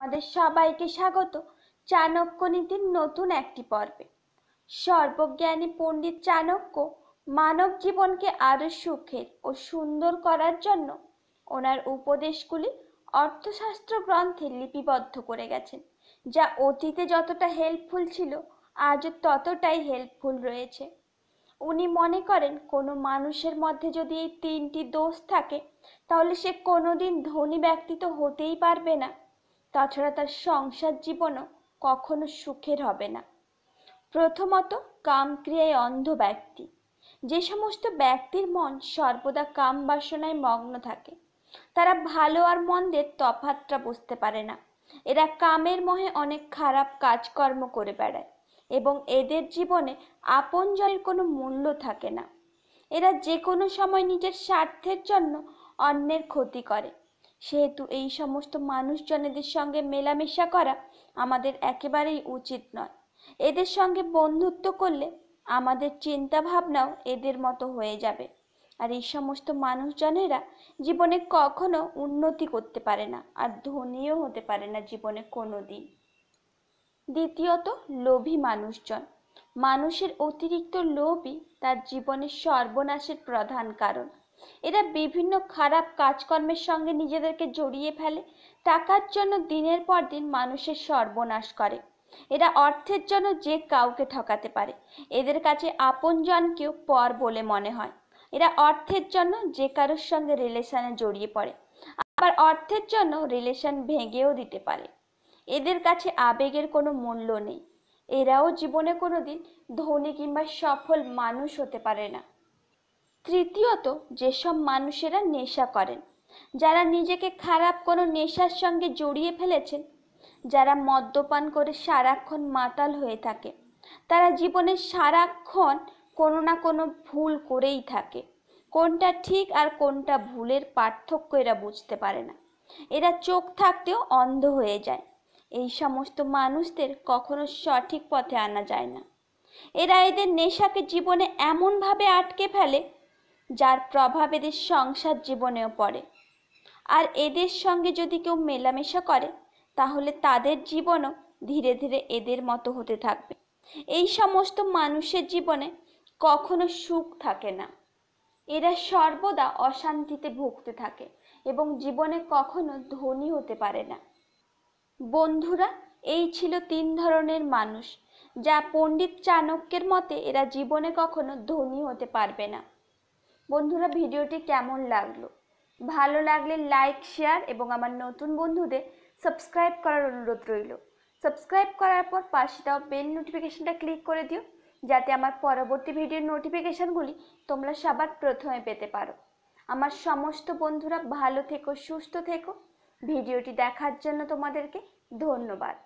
আমাদের সবাইকে স্বাগত চাণক্য নীতির নতুন একটি পর্বে। সর্বজ্ঞানী পণ্ডিত চাণক্য মানব জীবনকে আরও সুখের ও সুন্দর করার জন্য ওনার উপদেশগুলি অর্থশাস্ত্র গ্রন্থে লিপিবদ্ধ করে গেছেন, যা অতীতে যতটা হেল্পফুল ছিল, আজও ততটাই হেল্পফুল রয়েছে। উনি মনে করেন, কোনো মানুষের মধ্যে যদি এই তিনটি দোষ থাকে, তাহলে সে কোনোদিন ধনী ব্যক্তি তো হতেই পারবে না। তাছাড়া তার সংসার জীবনও কখনো সুখের হবে না। প্রথমত কাম ক্রিয়ায় অন্ধ ব্যক্তি। যে সমস্ত ব্যক্তির মন সর্বদা কাম বাসনায় মগ্ন থাকে, তারা ভালো আর মন্দের তফাতটা বুঝতে পারে না। এরা কামের মোহে অনেক খারাপ কাজকর্ম করে বেড়ায় এবং এদের জীবনে আপন আপনজনের কোনো মূল্য থাকে না। এরা যে কোনো সময় নিজের স্বার্থের জন্য অন্যের ক্ষতি করে। সেহেতু এই সমস্ত মানুষজনেদের সঙ্গে মেলামেশা করা আমাদের একেবারেই উচিত নয়। এদের সঙ্গে বন্ধুত্ব করলে আমাদের চিন্তা ভাবনাও এদের মতো হয়ে যাবে। আর এই সমস্ত মানুষজনেরা জীবনে কখনো উন্নতি করতে পারে না আর ধনীও হতে পারে না জীবনে কোনো দিন দ্বিতীয়ত, লোভী মানুষজন। মানুষের অতিরিক্ত লোভই তার জীবনের সর্বনাশের প্রধান কারণ। এরা বিভিন্ন খারাপ কাজকর্মের সঙ্গে নিজেদেরকে জড়িয়ে ফেলে। টাকার জন্য দিনের পর দিন মানুষের সর্বনাশ করে। এরা অর্থের জন্য যে কাউকে ঠকাতে পারে। এদের কাছে আপনজনকেও পর বলে মনে হয়। এরা অর্থের জন্য যে কারোর সঙ্গে রিলেশনে জড়িয়ে পড়ে। আবার অর্থের জন্য রিলেশন ভেঙেও দিতে পারে। এদের কাছে আবেগের কোনো মূল্য নেই। এরাও জীবনে কোনোদিন ধনী কিংবা সফল মানুষ হতে পারে না। তৃতীয়ত, যেসব মানুষেরা নেশা করেন, যারা নিজেকে খারাপ কোনো নেশার সঙ্গে জড়িয়ে ফেলেছেন, যারা মদ্যপান করে সারাক্ষণ মাতাল হয়ে থাকে, তারা জীবনে সারাক্ষণ কোনো না কোনো ভুল করেই থাকে। কোনটা ঠিক আর কোনটা ভুলের পার্থক্য এরা বুঝতে পারে না। এরা চোখ থাকতেও অন্ধ হয়ে যায়। এই সমস্ত মানুষদের কখনো সঠিক পথে আনা যায় না। এরা এদের নেশাকে জীবনে এমনভাবে আটকে ফেলে যার প্রভাব এদের সংসার জীবনেও পড়ে। আর এদের সঙ্গে যদি কেউ মেলামেশা করে, তাহলে তাদের জীবনও ধীরে ধীরে এদের মতো হতে থাকবে। এই সমস্ত মানুষের জীবনে কখনো সুখ থাকে না। এরা সর্বদা অশান্তিতে ভুগতে থাকে এবং জীবনে কখনো ধনী হতে পারে না। বন্ধুরা, এই ছিল তিন ধরনের মানুষ, যা পণ্ডিত চাণক্যের মতে এরা জীবনে কখনো ধনী হতে পারবে না। বন্ধুরা, ভিডিওটি কেমন লাগল? ভালো লাগলে লাইক শেয়ার এবং আমার নতুন বন্ধুদের সাবস্ক্রাইব করার অনুরোধ রইল। সাবস্ক্রাইব করার পর পাশে দেওয়া বেল নোটিফিকেশনটা ক্লিক করে দিও, যাতে আমার পরবর্তী ভিডিওর নোটিফিকেশানগুলি তোমরা সবার প্রথমে পেতে পারো। আমার সমস্ত বন্ধুরা ভালো থেকো, সুস্থ থেকো। ভিডিওটি দেখার জন্য তোমাদেরকে ধন্যবাদ।